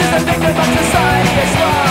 just addicted, but society is wrong